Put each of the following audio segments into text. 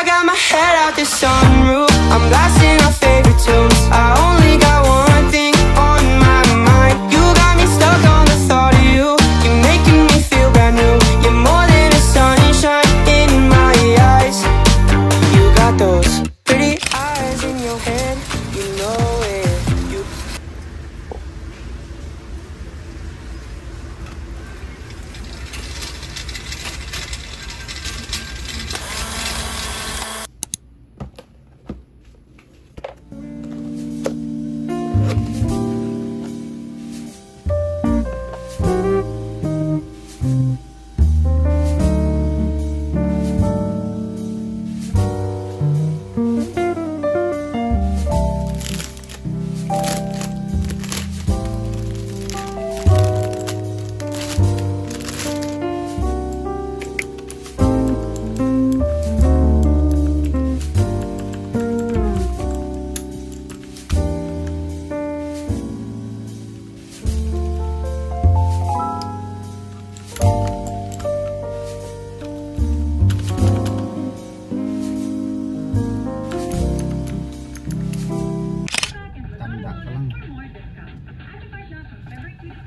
I got my head out the sunroof. I'm blasting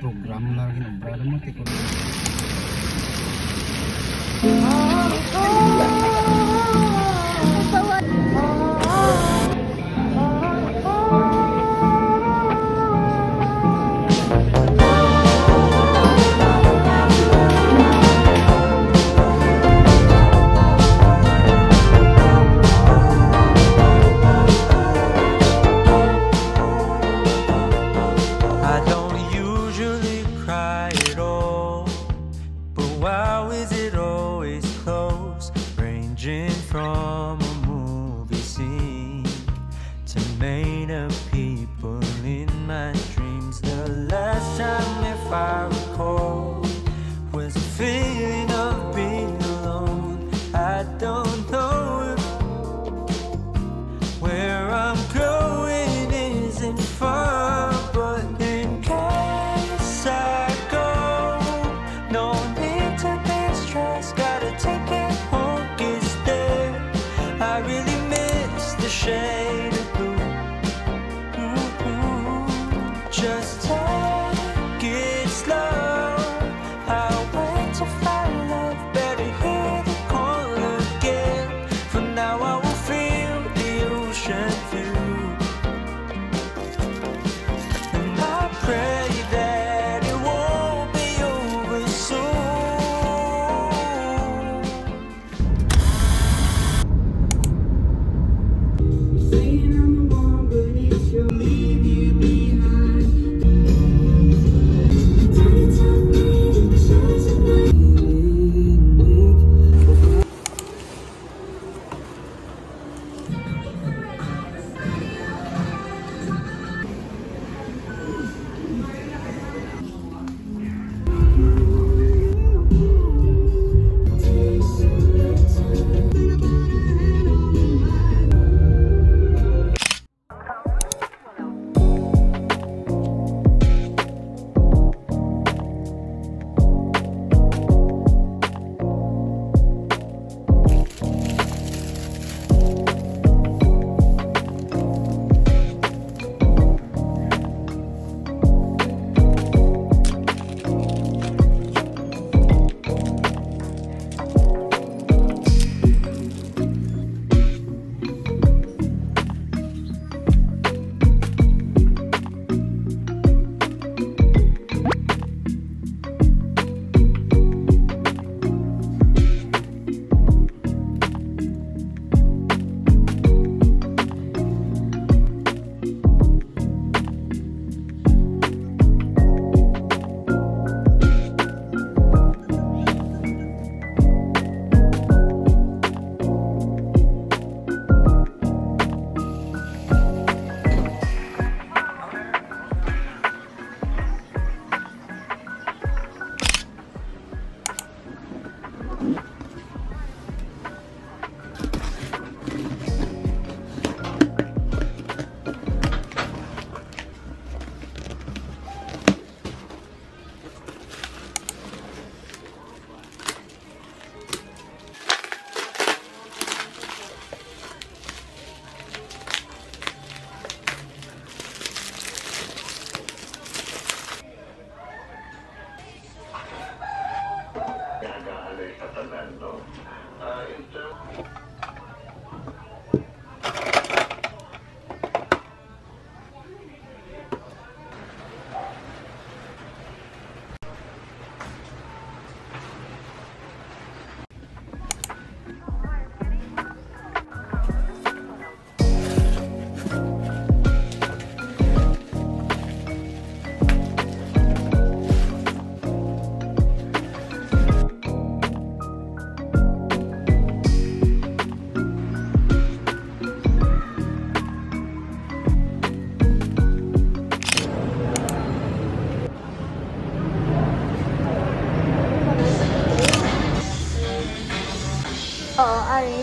program na ginobra mo tikod much. to Fernando. Uh, in 二零一